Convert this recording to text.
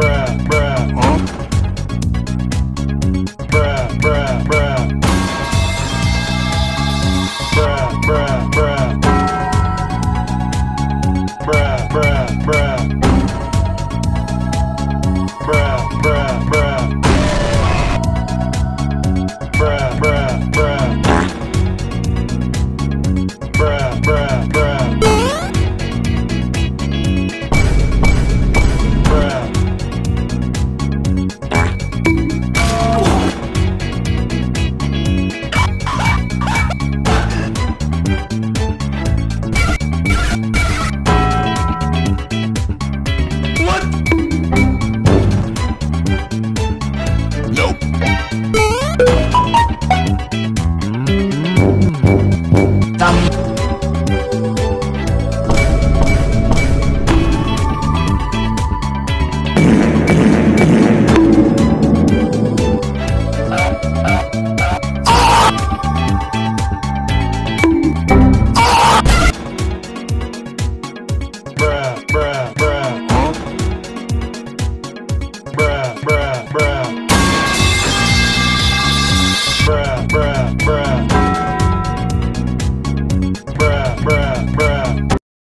bruh,